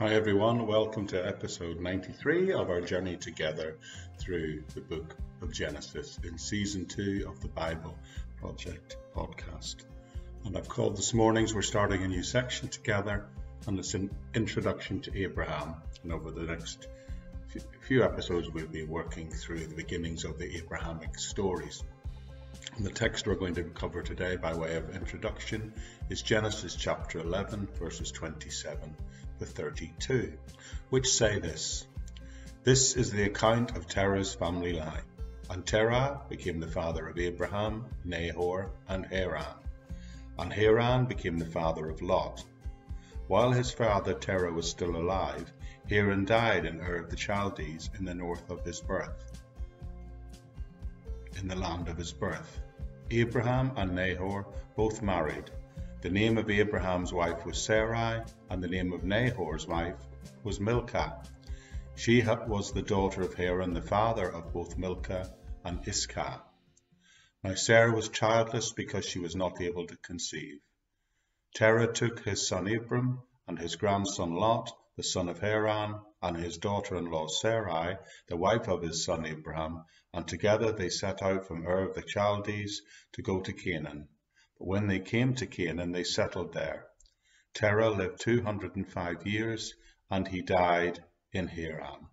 Hi everyone, welcome to episode 93 of our journey together through the book of Genesis in season 2 of the Bible Project podcast. And I've called this morning's, we're starting a new section together, and it's an introduction to Abraham. And over the next few episodes, we'll be working through the beginnings of the Abrahamic stories. And the text we're going to cover today, by way of introduction, is Genesis chapter 11, verses 27 to 32, which say this This is the account of Terah's family line. And Terah became the father of Abraham, Nahor, and Haran. And Haran became the father of Lot. While his father Terah was still alive, Haran died in Ur of the Chaldees in the north of his birth, in the land of his birth. Abraham and Nahor both married. The name of Abraham's wife was Sarai, and the name of Nahor's wife was Milcah. She was the daughter of Haran, the father of both Milcah and Iscah. Now Sarah was childless because she was not able to conceive. Terah took his son Abram and his grandson Lot, the son of Haran, and his daughter-in-law Sarai, the wife of his son Abraham, and together they set out from Ur of the Chaldees to go to Canaan. When they came to Canaan, they settled there. Terah lived 205 years, and he died in Haran.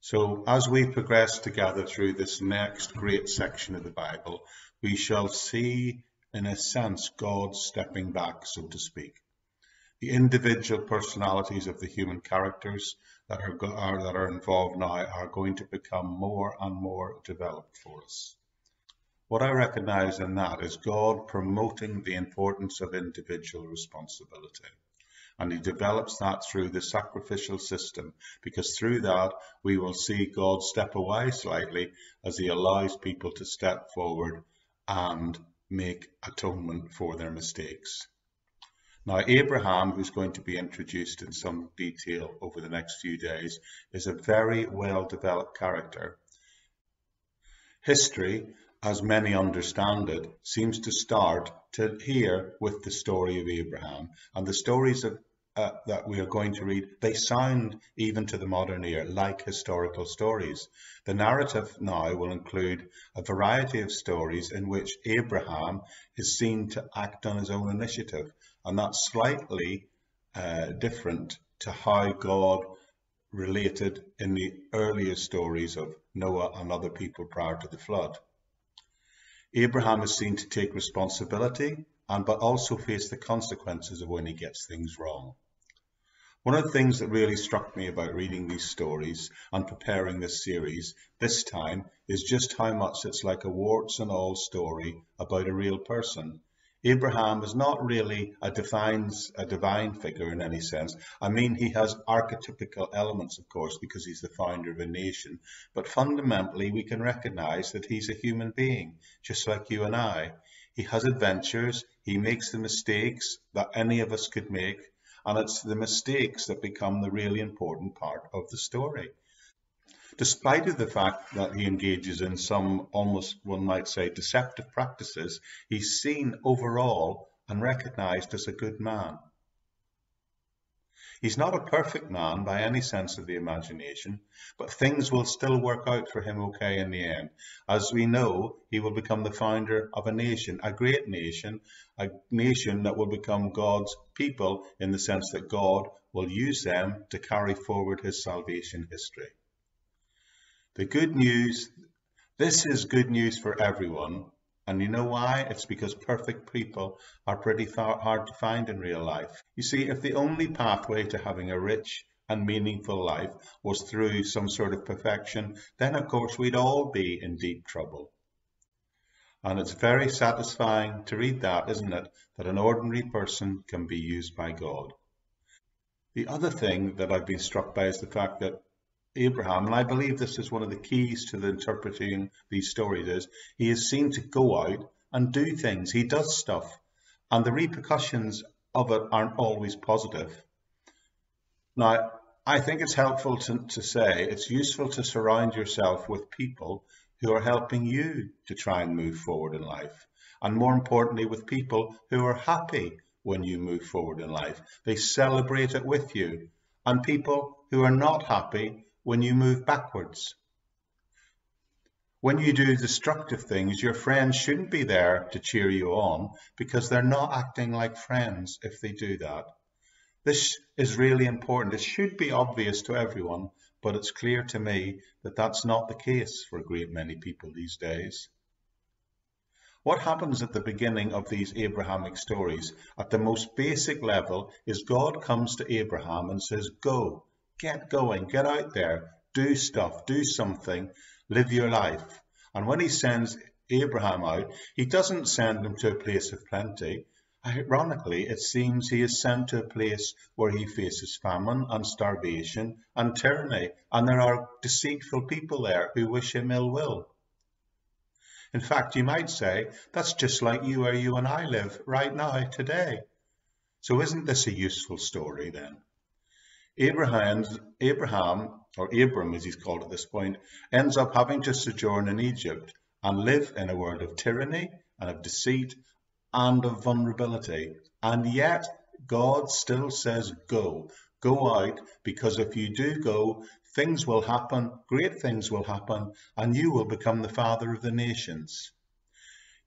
So, as we progress together through this next great section of the Bible, we shall see, in a sense, God stepping back, so to speak the individual personalities of the human characters that are, are, that are involved now are going to become more and more developed for us. What I recognize in that is God promoting the importance of individual responsibility. And he develops that through the sacrificial system, because through that we will see God step away slightly as he allows people to step forward and make atonement for their mistakes. Now, Abraham, who's going to be introduced in some detail over the next few days, is a very well developed character. History, as many understand it, seems to start to here with the story of Abraham. And the stories of uh, that we are going to read, they sound, even to the modern ear, like historical stories. The narrative now will include a variety of stories in which Abraham is seen to act on his own initiative, and that's slightly uh, different to how God related in the earlier stories of Noah and other people prior to the flood. Abraham is seen to take responsibility and but also face the consequences of when he gets things wrong. One of the things that really struck me about reading these stories and preparing this series this time is just how much it's like a warts and all story about a real person. Abraham is not really a divine, a divine figure in any sense. I mean, he has archetypical elements, of course, because he's the founder of a nation. But fundamentally, we can recognize that he's a human being, just like you and I. He has adventures. He makes the mistakes that any of us could make and it's the mistakes that become the really important part of the story. Despite of the fact that he engages in some almost one might say deceptive practices, he's seen overall and recognized as a good man. He's not a perfect man by any sense of the imagination, but things will still work out for him okay in the end. As we know, he will become the founder of a nation, a great nation, a nation that will become God's people in the sense that God will use them to carry forward his salvation history. The good news, this is good news for everyone, and you know why? It's because perfect people are pretty hard to find in real life. You see, if the only pathway to having a rich and meaningful life was through some sort of perfection, then of course we'd all be in deep trouble. And it's very satisfying to read that, isn't it? That an ordinary person can be used by God. The other thing that I've been struck by is the fact that Abraham, and I believe this is one of the keys to the interpreting these stories, is he is seen to go out and do things. He does stuff, and the repercussions of it aren't always positive. Now, I think it's helpful to, to say it's useful to surround yourself with people who are helping you to try and move forward in life. And more importantly, with people who are happy when you move forward in life. They celebrate it with you. And people who are not happy when you move backwards. When you do destructive things, your friends shouldn't be there to cheer you on because they're not acting like friends if they do that. This is really important. It should be obvious to everyone, but it's clear to me that that's not the case for a great many people these days. What happens at the beginning of these Abrahamic stories, at the most basic level, is God comes to Abraham and says, Go, get going, get out there, do stuff, do something, live your life. And when he sends Abraham out, he doesn't send him to a place of plenty. Ironically, it seems he is sent to a place where he faces famine and starvation and tyranny, and there are deceitful people there who wish him ill will. In fact, you might say that's just like you where you and I live right now, today. So isn't this a useful story then? Abraham's, Abraham, or Abram as he's called at this point, ends up having to sojourn in Egypt and live in a world of tyranny and of deceit and of vulnerability. And yet God still says, go, go out, because if you do go, things will happen, great things will happen, and you will become the father of the nations.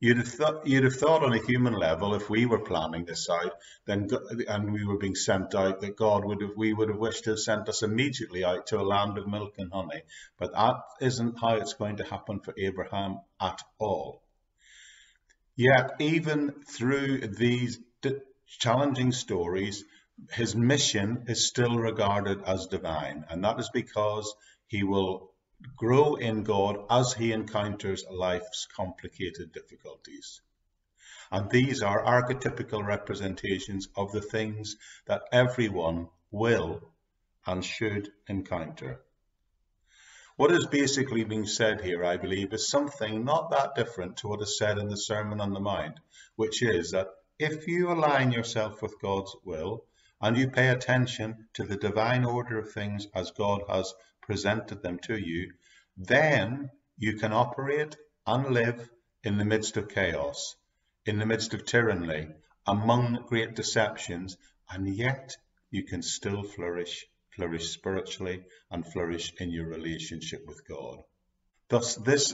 You'd have, thought, you'd have thought on a human level, if we were planning this out, then and we were being sent out, that God would have, we would have wished to have sent us immediately out to a land of milk and honey. But that isn't how it's going to happen for Abraham at all. Yet, even through these challenging stories, his mission is still regarded as divine, and that is because he will grow in God as he encounters life's complicated difficulties. And these are archetypical representations of the things that everyone will and should encounter. What is basically being said here, I believe, is something not that different to what is said in the Sermon on the Mount, which is that if you align yourself with God's will and you pay attention to the divine order of things as God has presented them to you, then you can operate and live in the midst of chaos, in the midst of tyranny, among great deceptions, and yet you can still flourish, flourish spiritually, and flourish in your relationship with God. Thus, this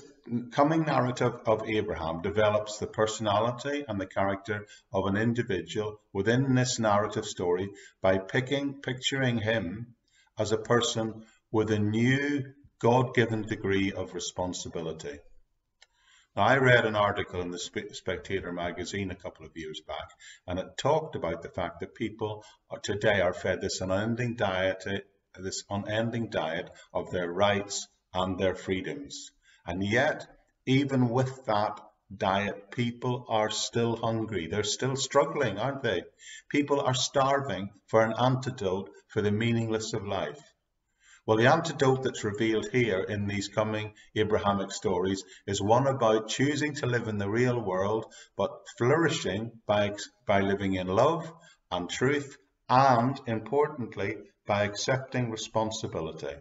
coming narrative of Abraham develops the personality and the character of an individual within this narrative story by picking, picturing him as a person with a new God-given degree of responsibility. Now, I read an article in the Spectator magazine a couple of years back, and it talked about the fact that people today are fed this unending diet, uh, this unending diet of their rights and their freedoms. And yet, even with that diet, people are still hungry. They're still struggling, aren't they? People are starving for an antidote for the meaningless of life. Well, the antidote that's revealed here in these coming Abrahamic stories is one about choosing to live in the real world, but flourishing by, by living in love and truth, and importantly, by accepting responsibility.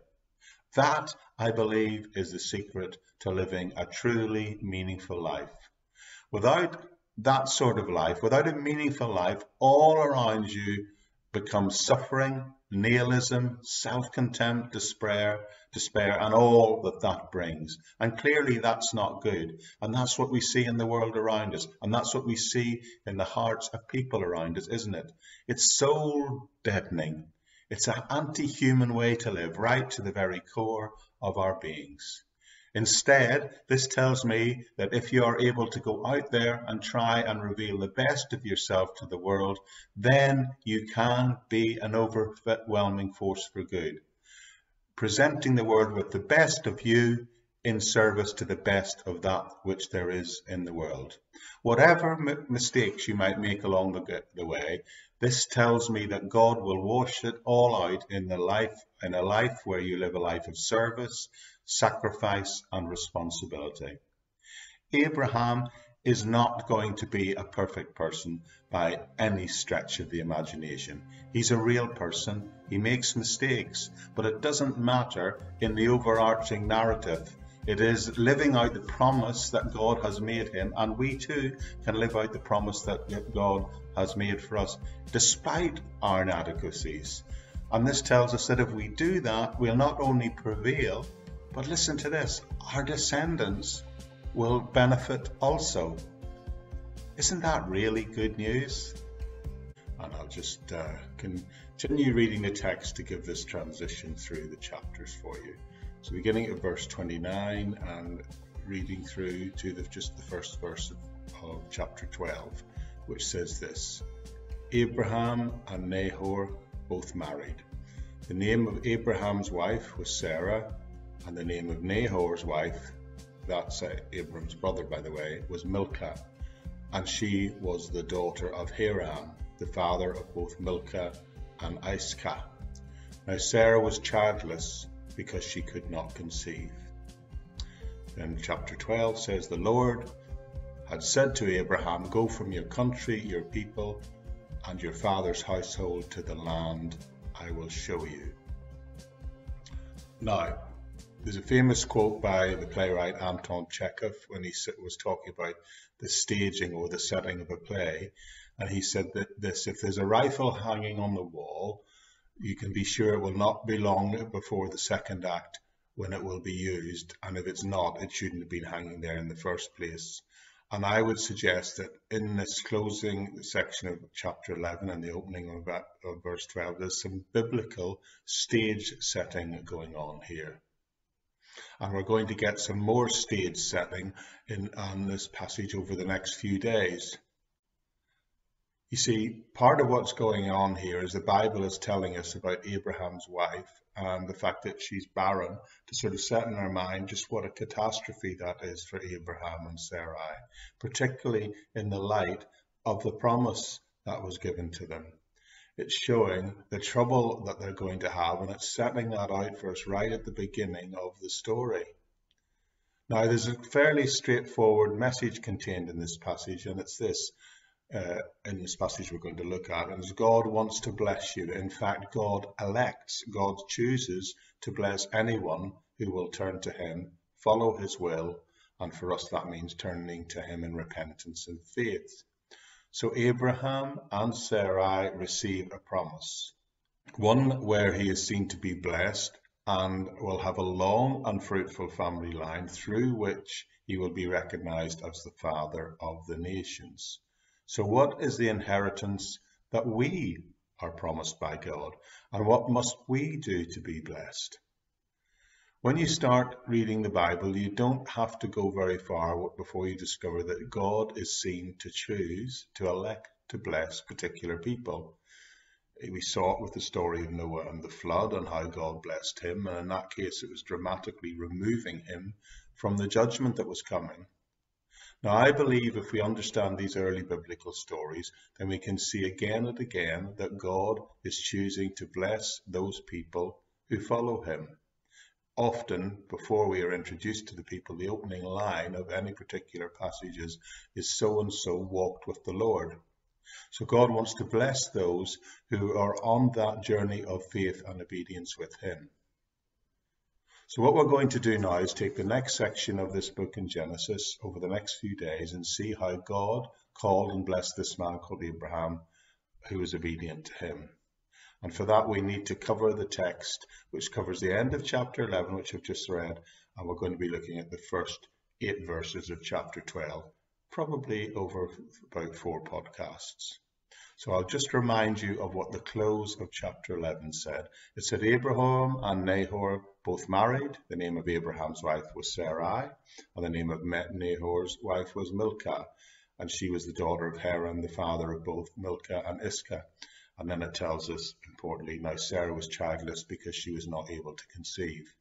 That, I believe, is the secret to living a truly meaningful life. Without that sort of life, without a meaningful life, all around you becomes suffering nihilism, self-contempt, despair, despair, and all that that brings. And clearly that's not good. And that's what we see in the world around us. And that's what we see in the hearts of people around us, isn't it? It's soul deadening. It's an anti-human way to live, right to the very core of our beings. Instead, this tells me that if you are able to go out there and try and reveal the best of yourself to the world, then you can be an overwhelming force for good. Presenting the world with the best of you in service to the best of that which there is in the world. Whatever mistakes you might make along the, the way, this tells me that God will wash it all out in the life in a life where you live a life of service, sacrifice and responsibility. Abraham is not going to be a perfect person by any stretch of the imagination. He's a real person, he makes mistakes, but it doesn't matter in the overarching narrative It is living out the promise that God has made him, and we too can live out the promise that God has made for us despite our inadequacies. And this tells us that if we do that, we'll not only prevail, but listen to this our descendants will benefit also. Isn't that really good news? And I'll just uh, continue reading the text to give this transition through the chapters for you. So, beginning at verse 29 and reading through to the, just the first verse of, of chapter 12, which says this Abraham and Nahor both married. The name of Abraham's wife was Sarah, and the name of Nahor's wife, that's uh, Abram's brother, by the way, was Milcah, and she was the daughter of Haran, the father of both Milcah and Iscah. Now Sarah was childless because she could not conceive. Then chapter 12 says, The Lord had said to Abraham, Go from your country, your people, and your father's household to the land I will show you. Now, there's a famous quote by the playwright Anton Chekhov when he was talking about the staging or the setting of a play. And he said that this if there's a rifle hanging on the wall, you can be sure it will not be long before the second act when it will be used. And if it's not, it shouldn't have been hanging there in the first place. And I would suggest that in this closing section of chapter 11 and the opening of, of verse 12, there's some biblical stage setting going on here. And we're going to get some more stage setting in on this passage over the next few days. You see, part of what's going on here is the Bible is telling us about Abraham's wife and the fact that she's barren to sort of set in our mind just what a catastrophe that is for Abraham and Sarai, particularly in the light of the promise that was given to them. It's showing the trouble that they're going to have, and it's setting that out for us right at the beginning of the story. Now, there's a fairly straightforward message contained in this passage, and it's this uh, in this passage we're going to look at. And God wants to bless you, in fact, God elects, God chooses to bless anyone who will turn to Him, follow His will, and for us that means turning to Him in repentance and faith. So Abraham and Sarai receive a promise, one where he is seen to be blessed and will have a long and fruitful family line through which he will be recognized as the father of the nations. So, what is the inheritance that we are promised by God? And what must we do to be blessed? When you start reading the Bible, you don't have to go very far before you discover that God is seen to choose, to elect, to bless particular people. We saw it with the story of Noah and the flood and how God blessed him. And in that case, it was dramatically removing him from the judgment that was coming. Now, I believe if we understand these early biblical stories, then we can see again and again that God is choosing to bless those people who follow him. Often, before we are introduced to the people, the opening line of any particular passages is so and so walked with the Lord. So God wants to bless those who are on that journey of faith and obedience with Him. So what we're going to do now is take the next section of this book in Genesis over the next few days and see how God called and blessed this man called Abraham who was obedient to him. And for that we need to cover the text which covers the end of chapter 11 which I've just read and we're going to be looking at the first eight verses of chapter 12 probably over about four podcasts. So I'll just remind you of what the close of chapter 11 said. It said Abraham and Nahor both married. The name of Abraham's wife was Sarai, and the name of Nahor's wife was Milcah, and she was the daughter of Haran, the father of both Milcah and Iscah. And then it tells us, importantly, now Sarah was childless because she was not able to conceive.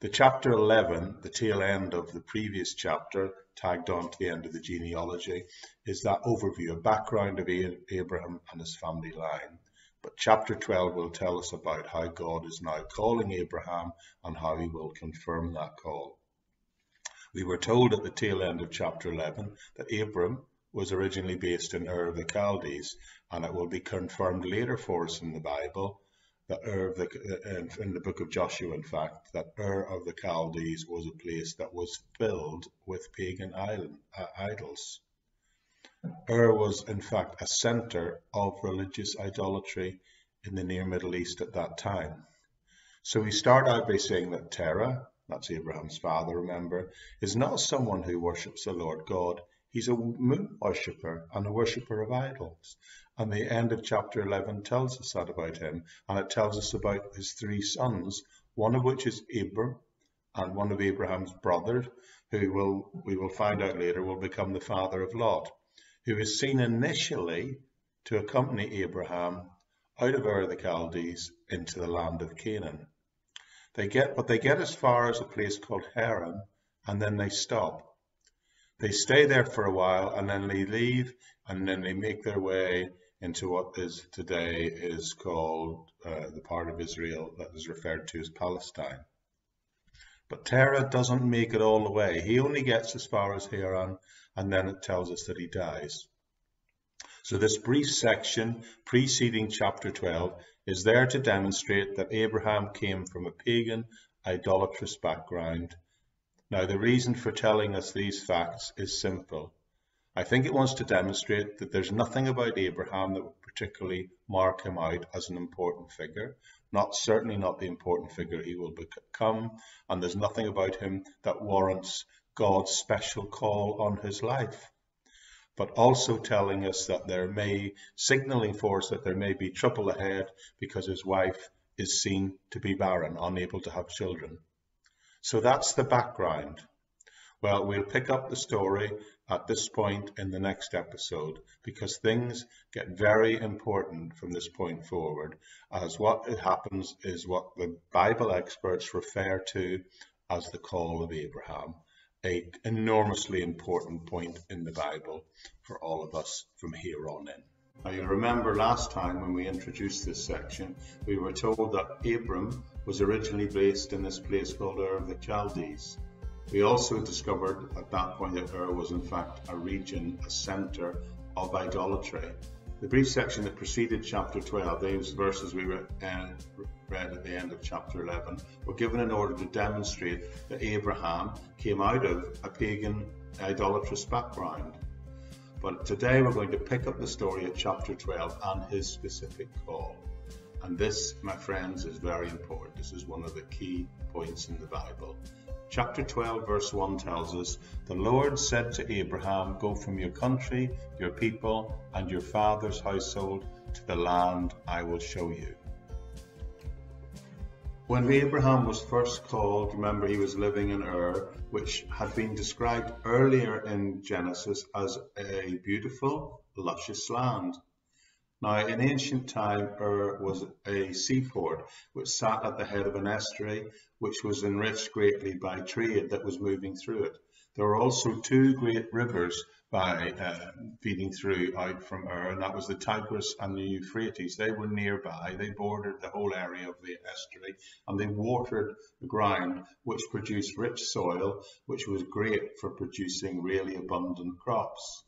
The chapter 11, the tail end of the previous chapter, tagged on to the end of the genealogy, is that overview, a background of Abraham and his family line. But chapter 12 will tell us about how God is now calling Abraham and how he will confirm that call. We were told at the tail end of chapter 11 that Abram was originally based in Ur of the Chaldees, and it will be confirmed later for us in the Bible that Ur of the, in the book of Joshua, in fact, that Ur of the Chaldees was a place that was filled with pagan island, uh, idols. Ur was, in fact, a center of religious idolatry in the near Middle East at that time. So we start out by saying that Terah, that's Abraham's father, remember, is not someone who worships the Lord God. He's a moon worshipper and a worshipper of idols. And the end of chapter 11 tells us that about him. And it tells us about his three sons, one of which is Abram, and one of Abraham's brothers, who will we will find out later will become the father of Lot, who is seen initially to accompany Abraham out of Ur of the Chaldees into the land of Canaan. They get, but they get as far as a place called Haran, and then they stop. They stay there for a while, and then they leave, and then they make their way into what is today is called uh, the part of Israel that is referred to as Palestine. But Terah doesn't make it all the way. He only gets as far as Haran, and then it tells us that he dies. So this brief section preceding chapter 12 is there to demonstrate that Abraham came from a pagan, idolatrous background. Now the reason for telling us these facts is simple. I think it wants to demonstrate that there's nothing about Abraham that would particularly mark him out as an important figure, not certainly not the important figure he will become, and there's nothing about him that warrants God's special call on his life. But also telling us that there may, signaling for us that there may be trouble ahead because his wife is seen to be barren, unable to have children. So that's the background. Well, we'll pick up the story at this point in the next episode because things get very important from this point forward as what happens is what the Bible experts refer to as the call of Abraham, a enormously important point in the Bible for all of us from here on in. Now you'll remember last time when we introduced this section, we were told that Abram was originally based in this place called Ur of the Chaldees. We also discovered at that point that Ur was in fact a region, a centre of idolatry. The brief section that preceded chapter 12, those verses we uh, read at the end of chapter 11, were given in order to demonstrate that Abraham came out of a pagan, idolatrous background. But today we're going to pick up the story at chapter 12 and his specific call. And this, my friends, is very important. This is one of the key points in the Bible. Chapter 12, verse 1 tells us, The Lord said to Abraham, Go from your country, your people, and your father's household to the land I will show you. When Abraham was first called, remember he was living in Ur, which had been described earlier in Genesis as a beautiful, luscious land. Now, in ancient time, Ur was a seaport which sat at the head of an estuary, which was enriched greatly by trade that was moving through it. There were also two great rivers by uh, feeding through out from Ur, and that was the Tigris and the Euphrates. They were nearby. They bordered the whole area of the estuary, and they watered the ground, which produced rich soil, which was great for producing really abundant crops.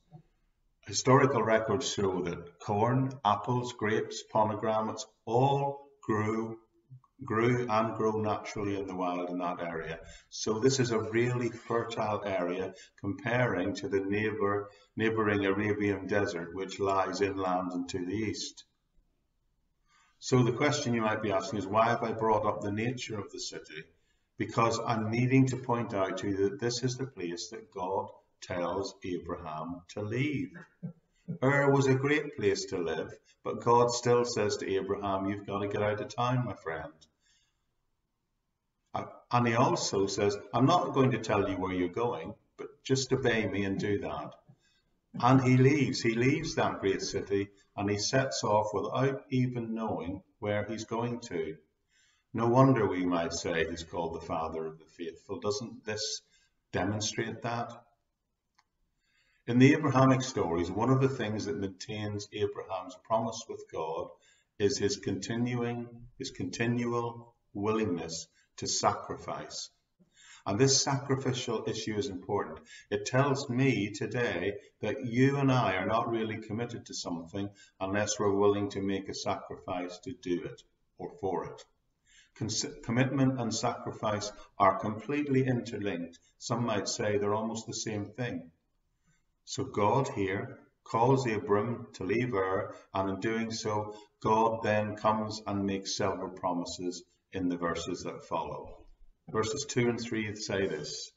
Historical records show that corn, apples, grapes, pomegranates all grew grew and grow naturally in the wild in that area. So this is a really fertile area comparing to the neighbor, neighboring Arabian desert, which lies inland and to the east. So the question you might be asking is, why have I brought up the nature of the city? Because I'm needing to point out to you that this is the place that God tells Abraham to leave. Ur was a great place to live, but God still says to Abraham, You've got to get out of town, my friend. And he also says, I'm not going to tell you where you're going, but just obey me and do that. And he leaves. He leaves that great city and he sets off without even knowing where he's going to. No wonder we might say he's called the father of the faithful. Doesn't this demonstrate that? In the Abrahamic stories, one of the things that maintains Abraham's promise with God is his continuing, his continual willingness to sacrifice. And this sacrificial issue is important. It tells me today that you and I are not really committed to something unless we're willing to make a sacrifice to do it or for it. commitment and sacrifice are completely interlinked. Some might say they're almost the same thing. So God here calls Abram to leave Ur, and in doing so, God then comes and makes several promises in the verses that follow. Verses 2 and 3 say this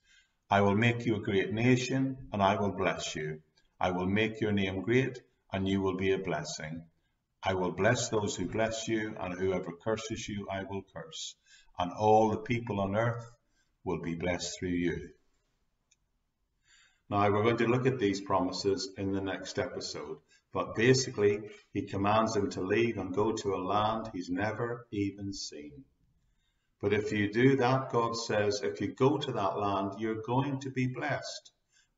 I will make you a great nation, and I will bless you. I will make your name great, and you will be a blessing. I will bless those who bless you, and whoever curses you, I will curse. And all the people on earth will be blessed through you. Now, we're going to look at these promises in the next episode, but basically, he commands them to leave and go to a land he's never even seen. But if you do that, God says, if you go to that land, you're going to be blessed,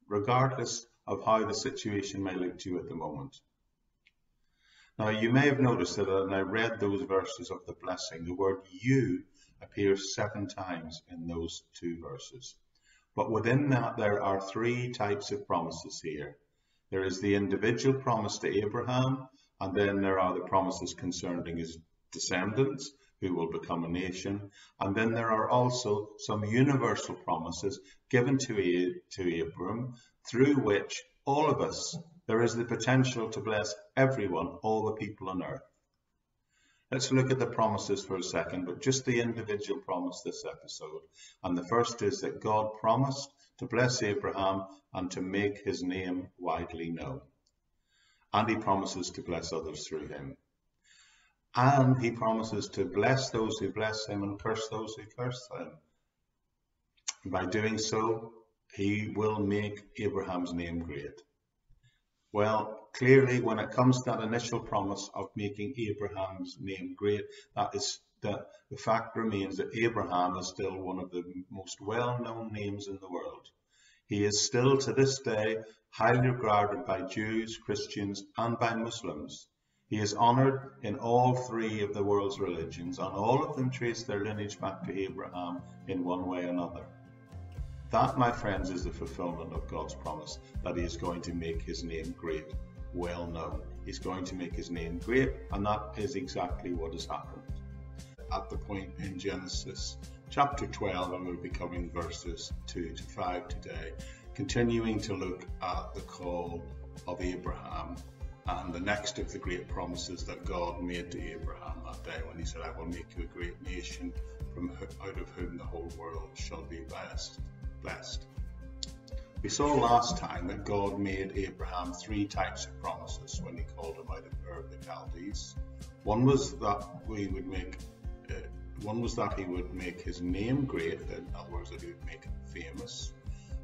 regardless of how the situation may look to you at the moment. Now, you may have noticed that when I read those verses of the blessing, the word you appears seven times in those two verses. But within that, there are three types of promises here. There is the individual promise to Abraham, and then there are the promises concerning his descendants, who will become a nation. And then there are also some universal promises given to, to Abram through which all of us, there is the potential to bless everyone, all the people on earth. Let's look at the promises for a second, but just the individual promise this episode. And the first is that God promised to bless Abraham and to make his name widely known. And he promises to bless others through him. And he promises to bless those who bless him and curse those who curse him. By doing so, he will make Abraham's name great. Well, clearly, when it comes to that initial promise of making Abraham's name great, that is that the fact remains that Abraham is still one of the most well-known names in the world. He is still to this day highly regarded by Jews, Christians, and by Muslims. He is honored in all three of the world's religions, and all of them trace their lineage back to Abraham in one way or another. That, my friends, is the fulfillment of God's promise that He is going to make His name great, well known. He's going to make His name great, and that is exactly what has happened. At the point in Genesis chapter 12, and we'll be covering verses 2 to 5 today, continuing to look at the call of Abraham and the next of the great promises that God made to Abraham that day when he said, I will make you a great nation from out of whom the whole world shall be blessed. blessed. We saw last time that God made Abraham three types of promises when he called him out of Ur of the Chaldees. One was that we would make uh, one was that he would make his name great, in other words, that he would make him famous.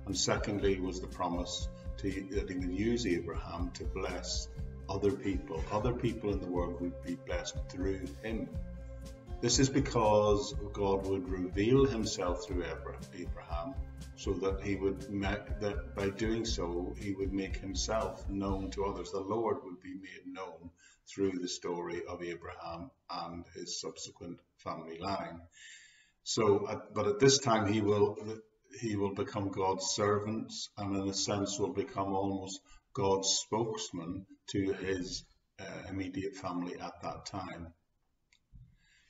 And secondly was the promise to, that he would use Abraham to bless other people. Other people in the world would be blessed through him. This is because God would reveal himself through Abraham so that he would make, that by doing so he would make himself known to others. The Lord would be made known through the story of Abraham and his subsequent family line. So, but at this time he will he will become God's servants and in a sense will become almost God's spokesman to his uh, immediate family at that time.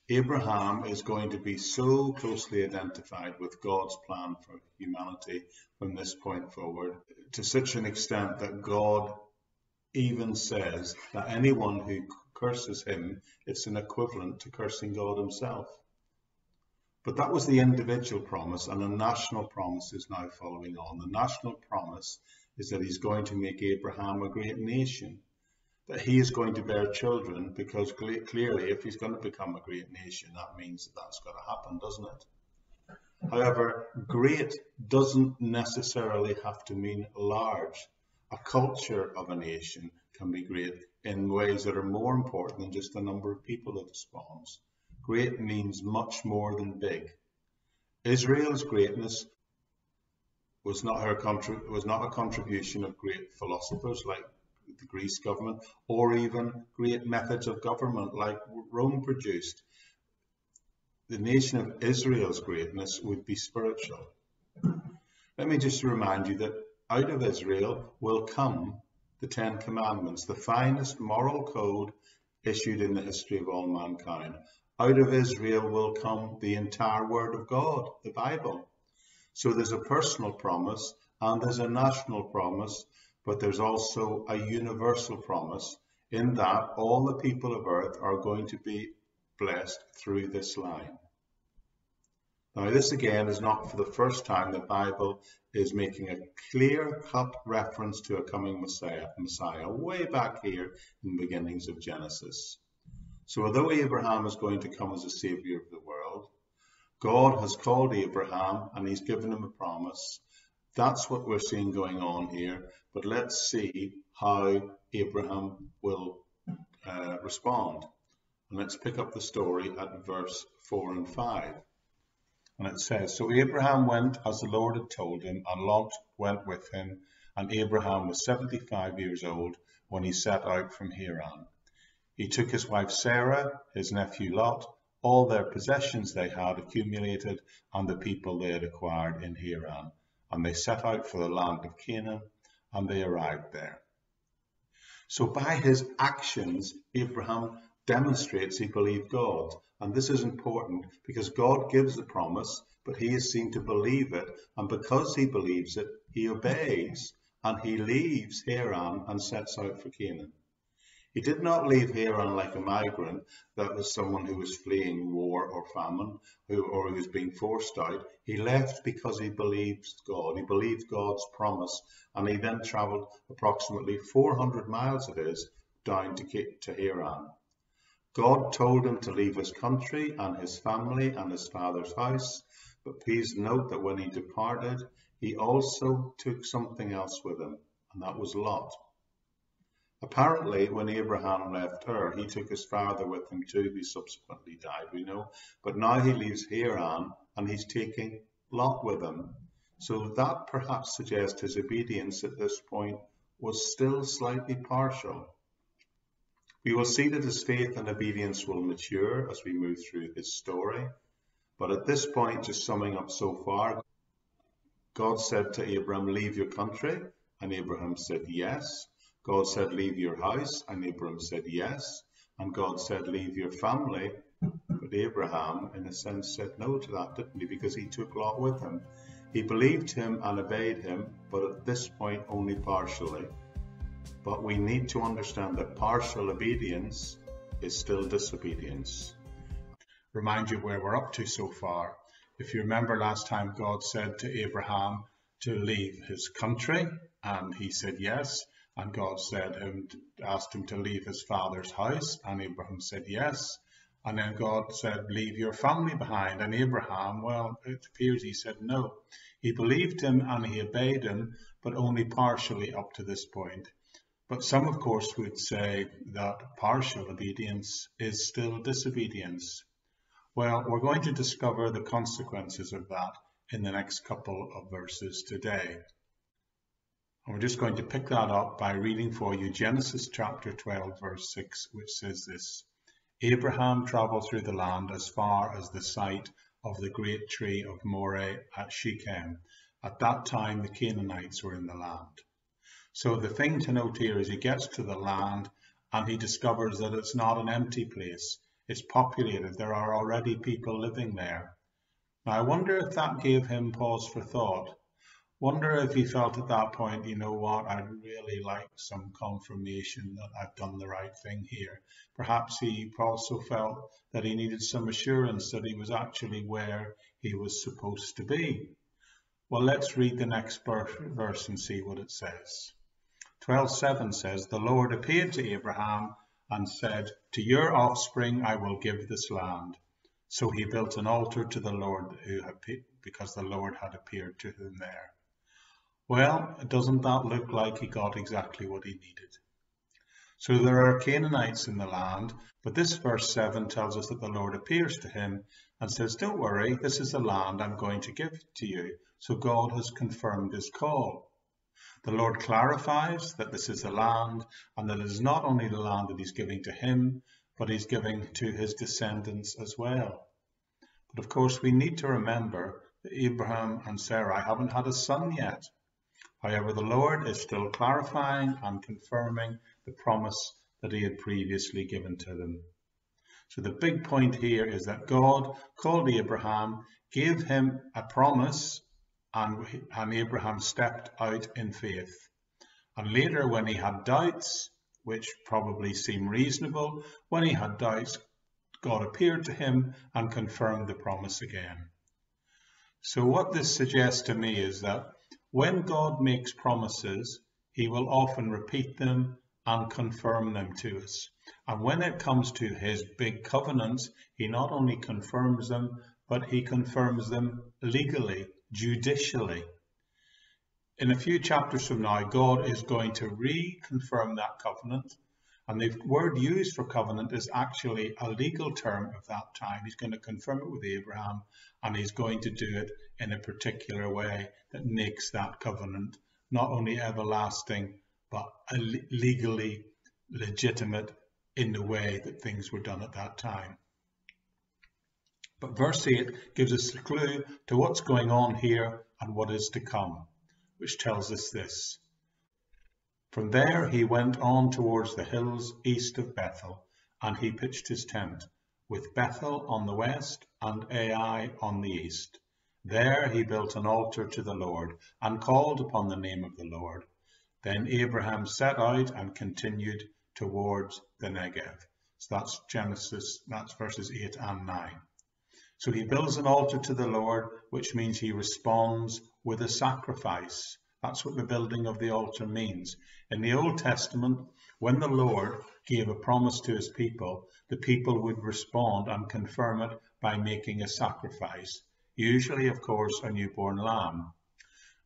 Abraham is going to be so closely identified with God's plan for humanity from this point forward, to such an extent that God even says that anyone who curses him, it's an equivalent to cursing God himself. But that was the individual promise, and a national promise is now following on. The national promise is that he's going to make Abraham a great nation, that he is going to bear children, because clearly, if he's going to become a great nation, that means that that's going to happen, doesn't it? However, great doesn't necessarily have to mean large. A culture of a nation can be great in ways that are more important than just the number of people it spawns. Great means much more than big. Israel's greatness was not her was not a contribution of great philosophers like the Greece government or even great methods of government like Rome produced. The nation of Israel's greatness would be spiritual. Let me just remind you that out of Israel will come the Ten Commandments, the finest moral code issued in the history of all mankind. Out of Israel will come the entire Word of God, the Bible. So there's a personal promise and there's a national promise, but there's also a universal promise in that all the people of earth are going to be blessed through this line. Now, this again is not for the first time the Bible is making a clear cut reference to a coming Messiah, Messiah way back here in the beginnings of Genesis. So, although Abraham is going to come as a savior of the world, God has called Abraham and he's given him a promise. That's what we're seeing going on here. But let's see how Abraham will uh, respond. And let's pick up the story at verse 4 and 5. And it says, So Abraham went as the Lord had told him, and Lot went with him. And Abraham was 75 years old when he set out from Haran. He took his wife Sarah, his nephew Lot, all their possessions they had accumulated, and the people they had acquired in Haran. And they set out for the land of Canaan, and they arrived there. So by his actions, Abraham demonstrates he believed God. And this is important because God gives the promise, but he is seen to believe it. And because he believes it, he obeys and he leaves Haran and sets out for Canaan. He did not leave Haran like a migrant, that was someone who was fleeing war or famine, who, or who was being forced out. He left because he believed God. He believed God's promise, and he then travelled approximately 400 miles it is down to, to Haran. God told him to leave his country and his family and his father's house, but please note that when he departed, he also took something else with him, and that was Lot. Apparently, when Abraham left Ur, he took his father with him too, who subsequently died, we know. But now he leaves Haran and he's taking Lot with him. So that perhaps suggests his obedience at this point was still slightly partial. We will see that his faith and obedience will mature as we move through his story. But at this point, just summing up so far, God said to Abraham, Leave your country. And Abraham said, Yes. God said, Leave your house. And Abraham said, Yes. And God said, Leave your family. But Abraham, in a sense, said no to that, didn't he? Because he took Lot with him. He believed him and obeyed him, but at this point only partially. But we need to understand that partial obedience is still disobedience. Remind you where we're up to so far. If you remember last time, God said to Abraham to leave his country, and he said yes. And God said him, asked him to leave his father's house, and Abraham said yes. And then God said, leave your family behind. And Abraham, well, it appears he said no. He believed him and he obeyed him, but only partially up to this point. But some, of course, would say that partial obedience is still disobedience. Well, we're going to discover the consequences of that in the next couple of verses today. And we're just going to pick that up by reading for you Genesis chapter 12, verse 6, which says this Abraham traveled through the land as far as the site of the great tree of Moreh at Shechem. At that time, the Canaanites were in the land. So the thing to note here is he gets to the land and he discovers that it's not an empty place. It's populated. There are already people living there. Now, I wonder if that gave him pause for thought. Wonder if he felt at that point, you know what, I'd really like some confirmation that I've done the right thing here. Perhaps he also felt that he needed some assurance that he was actually where he was supposed to be. Well, let's read the next verse and see what it says. 12.7 says, The Lord appeared to Abraham and said, To your offspring I will give this land. So he built an altar to the Lord who had, because the Lord had appeared to him there. Well, doesn't that look like he got exactly what he needed? So there are Canaanites in the land, but this verse 7 tells us that the Lord appears to him and says, Don't worry, this is the land I'm going to give to you. So God has confirmed his call. The Lord clarifies that this is the land and that it is not only the land that he's giving to him, but he's giving to his descendants as well. But of course, we need to remember that Abraham and Sarah haven't had a son yet. However, the Lord is still clarifying and confirming the promise that he had previously given to them. So the big point here is that God called Abraham, gave him a promise, and, and Abraham stepped out in faith. And later, when he had doubts, which probably seemed reasonable, when he had doubts, God appeared to him and confirmed the promise again. So, what this suggests to me is that when God makes promises, he will often repeat them and confirm them to us. And when it comes to his big covenants, he not only confirms them, but he confirms them legally, judicially. In a few chapters from now, God is going to reconfirm that covenant. And the word used for covenant is actually a legal term of that time. He's going to confirm it with Abraham, and he's going to do it in a particular way that makes that covenant not only everlasting, but legally legitimate in the way that things were done at that time. But verse 8 gives us a clue to what's going on here and what is to come which tells us this. From there he went on towards the hills east of Bethel, and he pitched his tent, with Bethel on the west and Ai on the east. There he built an altar to the Lord, and called upon the name of the Lord. Then Abraham set out and continued towards the Negev. So that's Genesis, that's verses 8 and 9. So he builds an altar to the Lord, which means he responds with a sacrifice. That's what the building of the altar means. In the Old Testament, when the Lord gave a promise to his people, the people would respond and confirm it by making a sacrifice, usually, of course, a newborn lamb.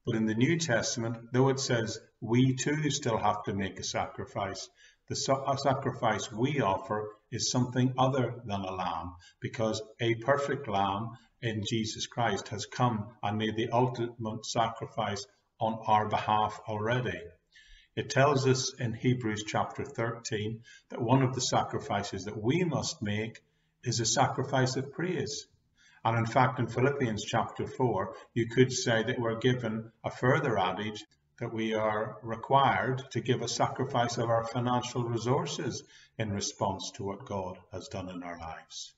But in the New Testament, though it says we too still have to make a sacrifice, the sacrifice we offer is something other than a lamb, because a perfect lamb in Jesus Christ has come and made the ultimate sacrifice on our behalf already. It tells us in Hebrews chapter 13 that one of the sacrifices that we must make is a sacrifice of praise. And in fact, in Philippians chapter 4, you could say that we're given a further adage that we are required to give a sacrifice of our financial resources in response to what God has done in our lives.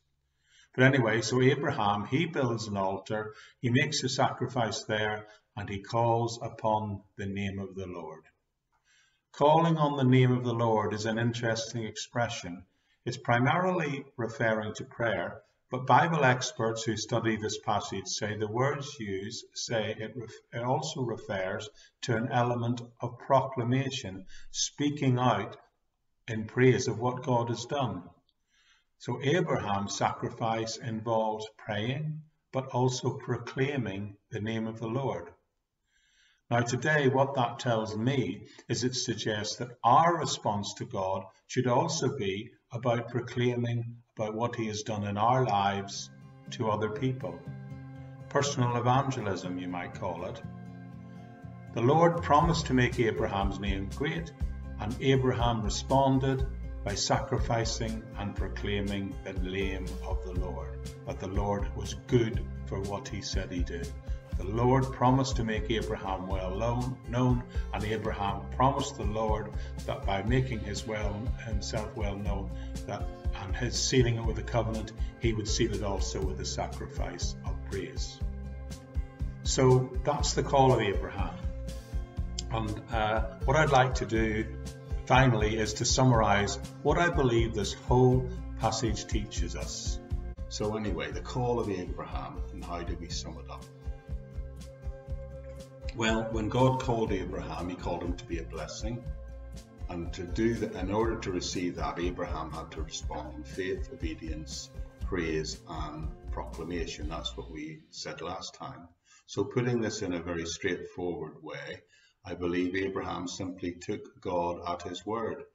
But anyway, so Abraham, he builds an altar, he makes a sacrifice there, and he calls upon the name of the Lord. Calling on the name of the Lord is an interesting expression. It's primarily referring to prayer, but Bible experts who study this passage say the words used say it, it, also refers to an element of proclamation, speaking out in praise of what God has done. So Abraham's sacrifice involves praying, but also proclaiming the name of the Lord. Now, today, what that tells me is it suggests that our response to God should also be about proclaiming about what He has done in our lives to other people. Personal evangelism, you might call it. The Lord promised to make Abraham's name great, and Abraham responded by sacrificing and proclaiming the name of the Lord, that the Lord was good for what he said he did. The Lord promised to make Abraham well known, and Abraham promised the Lord that by making his well himself well known, that and his sealing it with a covenant, he would seal it also with a sacrifice of praise. So that's the call of Abraham. And uh, what I'd like to do finally is to summarize what I believe this whole passage teaches us. So anyway, the call of Abraham, and how do we sum it up? Well, when God called Abraham, he called him to be a blessing. And to do that, in order to receive that, Abraham had to respond in faith, obedience, praise, and proclamation. That's what we said last time. So, putting this in a very straightforward way, I believe Abraham simply took God at his word.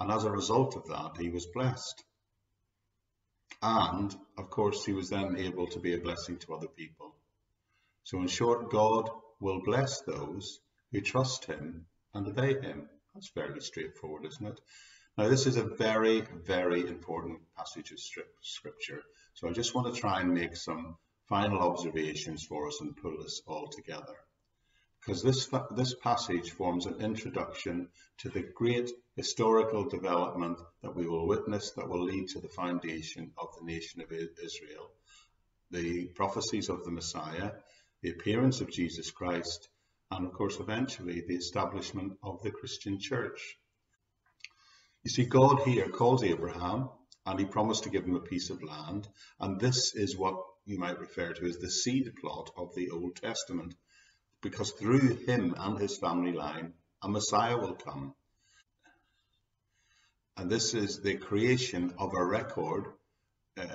And as a result of that, he was blessed. And, of course, he was then able to be a blessing to other people. So, in short, God will bless those who trust him and obey him. That's fairly straightforward, isn't it? Now, this is a very, very important passage of scripture. So I just want to try and make some final observations for us and pull this all together. because this, this passage forms an introduction to the great historical development that we will witness that will lead to the foundation of the nation of Israel, the prophecies of the Messiah, the appearance of Jesus Christ, and of course, eventually, the establishment of the Christian church. You see, God here calls Abraham and he promised to give him a piece of land, and this is what you might refer to as the seed plot of the Old Testament, because through him and his family line, a Messiah will come. And this is the creation of a record uh,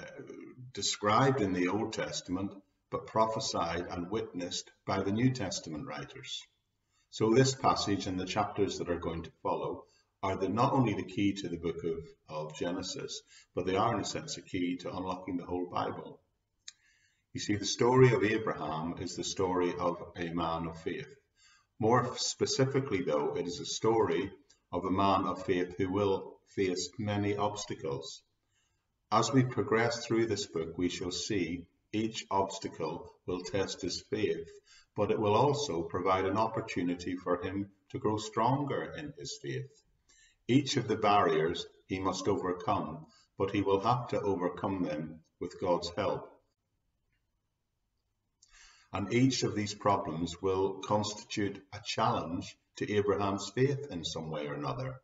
described in the Old Testament but prophesied and witnessed by the New Testament writers. So this passage and the chapters that are going to follow are the, not only the key to the book of, of Genesis, but they are in a sense a key to unlocking the whole Bible. You see, the story of Abraham is the story of a man of faith. More specifically, though, it is a story of a man of faith who will face many obstacles. As we progress through this book, we shall see each obstacle will test his faith, but it will also provide an opportunity for him to grow stronger in his faith. Each of the barriers he must overcome, but he will have to overcome them with God's help. And each of these problems will constitute a challenge to Abraham's faith in some way or another.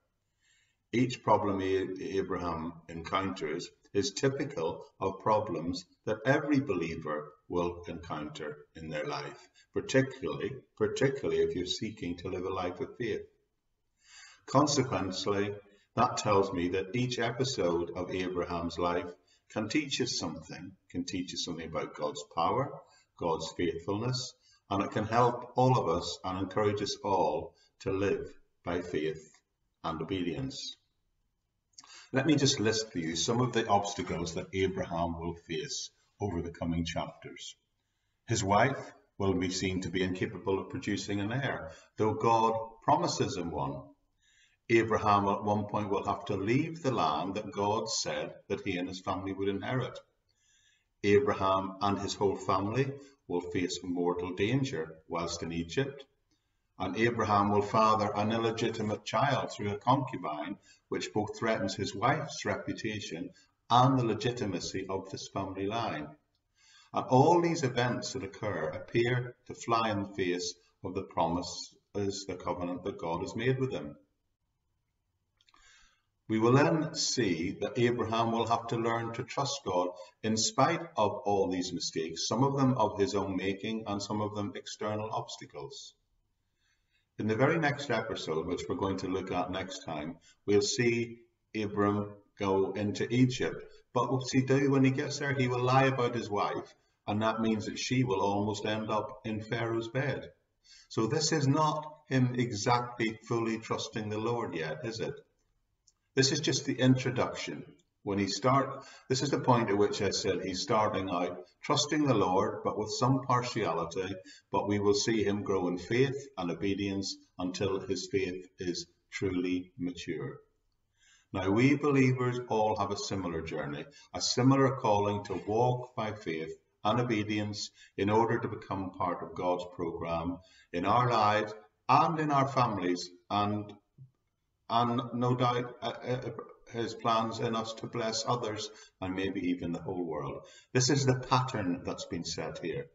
Each problem Abraham encounters is typical of problems that every believer will encounter in their life, particularly, particularly if you're seeking to live a life of faith. Consequently, that tells me that each episode of Abraham's life can teach us something, can teach us something about God's power, God's faithfulness, and it can help all of us and encourage us all to live by faith and obedience. Let me just list for you some of the obstacles that Abraham will face over the coming chapters. His wife will be seen to be incapable of producing an heir, though God promises him one. Abraham at one point will have to leave the land that God said that he and his family would inherit. Abraham and his whole family will face mortal danger whilst in Egypt and Abraham will father an illegitimate child through a concubine, which both threatens his wife's reputation and the legitimacy of this family line. And all these events that occur appear to fly in the face of the promise as the covenant that God has made with him. We will then see that Abraham will have to learn to trust God in spite of all these mistakes, some of them of his own making and some of them external obstacles. In the very next episode, which we're going to look at next time, we'll see Abram go into Egypt. But what's he do when he gets there? He will lie about his wife, and that means that she will almost end up in Pharaoh's bed. So this is not him exactly fully trusting the Lord yet, is it? This is just the introduction when he start this is the point at which I said he's starting out trusting the Lord but with some partiality but we will see him grow in faith and obedience until his faith is truly mature. Now we believers all have a similar journey, a similar calling to walk by faith and obedience in order to become part of God's program in our lives and in our families and and no doubt uh, uh, his plans in us to bless others and maybe even the whole world. This is the pattern that's been set here.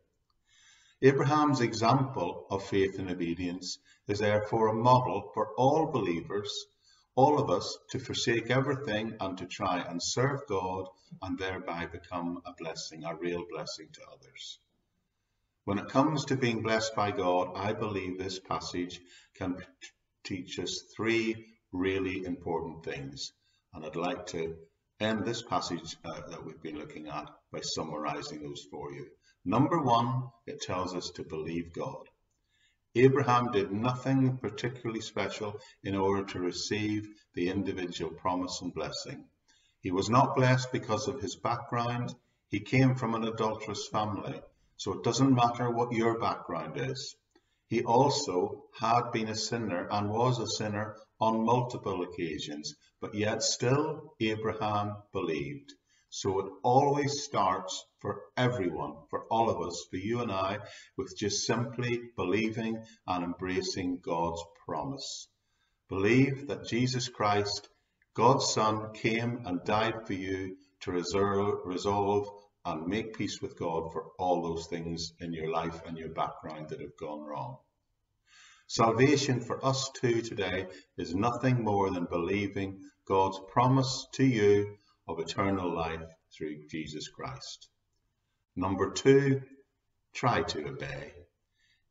Abraham's example of faith and obedience is therefore a model for all believers, all of us, to forsake everything and to try and serve God and thereby become a blessing, a real blessing to others. When it comes to being blessed by God, I believe this passage can teach us three really important things. And I'd like to end this passage uh, that we've been looking at by summarizing those for you. Number one, it tells us to believe God. Abraham did nothing particularly special in order to receive the individual promise and blessing. He was not blessed because of his background. He came from an adulterous family. So it doesn't matter what your background is. He also had been a sinner and was a sinner on multiple occasions, but yet still Abraham believed. So it always starts for everyone, for all of us, for you and I, with just simply believing and embracing God's promise. Believe that Jesus Christ, God's Son, came and died for you to reserve, resolve and make peace with God for all those things in your life and your background that have gone wrong. Salvation for us too today is nothing more than believing God's promise to you of eternal life through Jesus Christ. Number two, try to obey.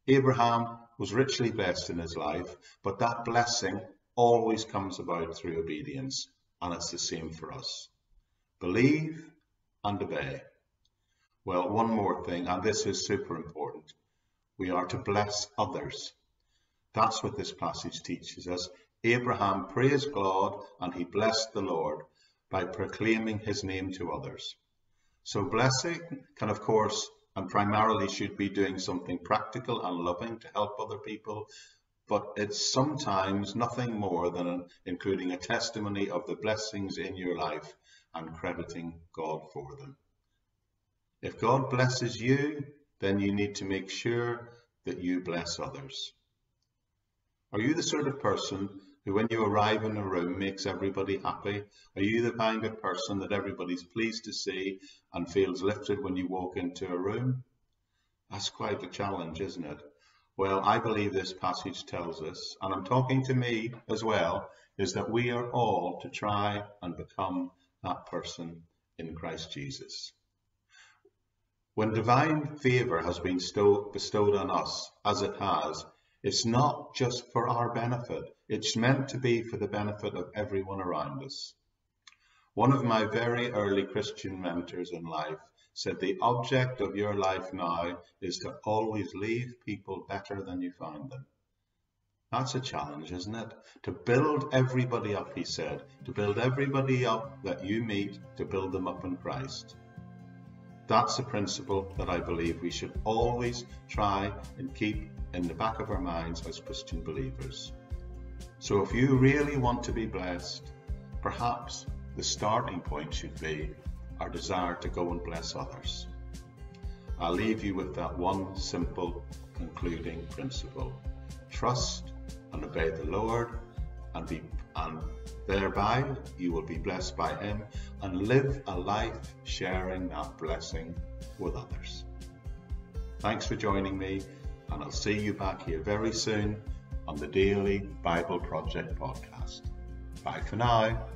Abraham was richly blessed in his life, but that blessing always comes about through obedience, and it's the same for us. Believe and obey. Well, one more thing, and this is super important. We are to bless others. That's what this passage teaches us. Abraham praised God and he blessed the Lord by proclaiming his name to others. So blessing can, of course, and primarily should be doing something practical and loving to help other people, but it's sometimes nothing more than including a testimony of the blessings in your life and crediting God for them. If God blesses you, then you need to make sure that you bless others. Are you the sort of person who, when you arrive in a room, makes everybody happy? Are you the kind of person that everybody's pleased to see and feels lifted when you walk into a room? That's quite a challenge, isn't it? Well, I believe this passage tells us, and I'm talking to me as well, is that we are all to try and become that person in Christ Jesus. When divine favour has been bestowed on us, as it has, it's not just for our benefit. It's meant to be for the benefit of everyone around us. One of my very early Christian mentors in life said the object of your life now is to always leave people better than you found them. That's a challenge, isn't it? To build everybody up, he said, to build everybody up that you meet, to build them up in Christ. That's a principle that I believe we should always try and keep in the back of our minds as Christian believers. So if you really want to be blessed, perhaps the starting point should be our desire to go and bless others. I'll leave you with that one simple concluding principle. Trust and obey the Lord and be and thereby you will be blessed by him and live a life sharing that blessing with others. Thanks for joining me and I'll see you back here very soon on the Daily Bible Project podcast. Bye for now.